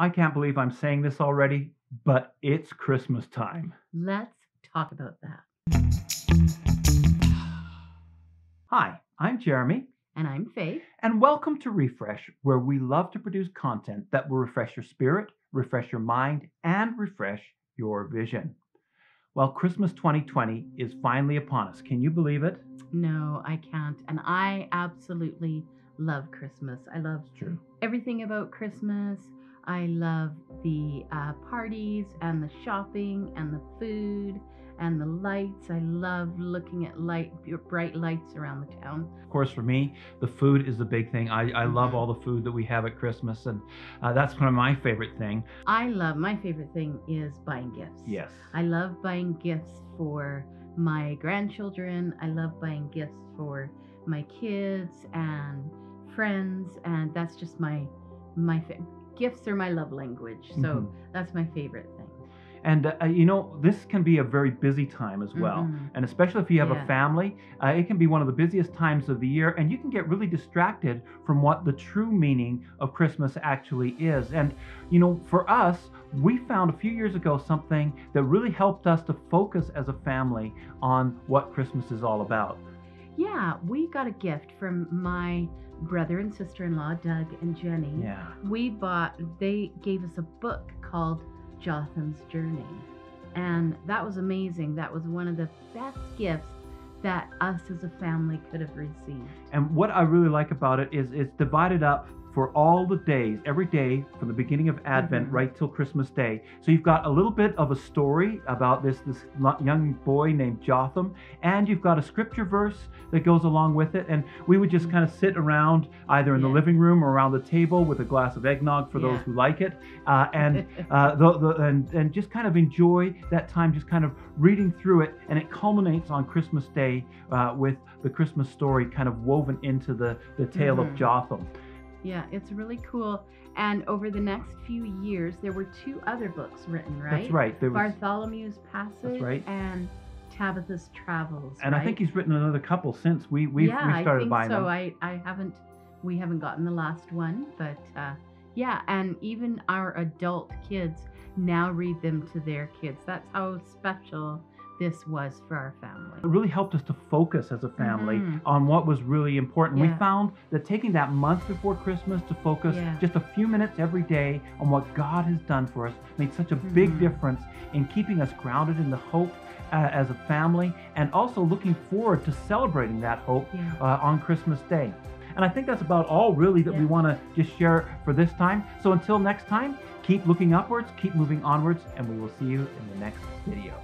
I can't believe I'm saying this already, but it's Christmas time. Let's talk about that. Hi, I'm Jeremy, And I'm Faith. and welcome to Refresh, where we love to produce content that will refresh your spirit, refresh your mind, and refresh your vision. Well, Christmas 2020 is finally upon us. Can you believe it? No, I can't. And I absolutely love Christmas. I love True. everything about Christmas. I love the uh, parties and the shopping and the food and the lights. I love looking at light, bright lights around the town. Of course, for me, the food is the big thing. I, I love Mhm. all the food that we have at Christmas, and uh, that's one of my favorite thing. I love, my favorite thing is buying gifts. Yes. I love buying gifts for my grandchildren. I love buying gifts for my kids and friends, and that's just my my fa- gifts are my love language. So Mhm. that's my favorite thing. And uh, you know, this can be a very busy time as well. Mhm. And especially if you have a family, uh, it can be one of the busiest times of the year, and you can get really distracted from what the true meaning of Christmas actually is. And you know, for us, we found a few years ago something that really helped us to focus as a family on what Christmas is all about. Yeah, we got a gift from my brother and sister-in-law, Doug and Jenny. Yeah. we bought they gave us a book called jotham's journey and that was amazing that was one of the best gifts that us as a family could have received And what I really like about it is it's divided up for all the days, every day from the beginning of Advent Mhm. right till Christmas Day. So you've got a little bit of a story about this this young boy named Jotham, and you've got a scripture verse that goes along with it. And we would just kind of sit around either in the living room or around the table with a glass of eggnog for those who like it, uh, and uh, the, the, and, and just kind of enjoy that time, just kind of reading through it. And it culminates on Christmas Day uh, with the Christmas story kind of woven into the, the tale of Mhm. Jotham. Yeah it's really cool and over the next few years there were two other books written right That's right. There was, bartholomew's passage right. and tabitha's travels and I think he's written another couple since we we yeah, we started I think buying so. them. I, I haven't, we haven't gotten the last one, but uh, yeah, and even our adult kids now read them to their kids. That's how special this was for our family. It really helped us to focus as a family Mhm. on what was really important. We found that taking that month before Christmas to focus Yeah. just a few minutes every day on what God has done for us made such a big Mhm. difference in keeping us grounded in the hope uh, as a family and also looking forward to celebrating that hope Yeah. uh, on Christmas Day. And I think that's about all really that we want to just share for this time. So until next time, keep looking upwards, keep moving onwards, and we will see you in the next video.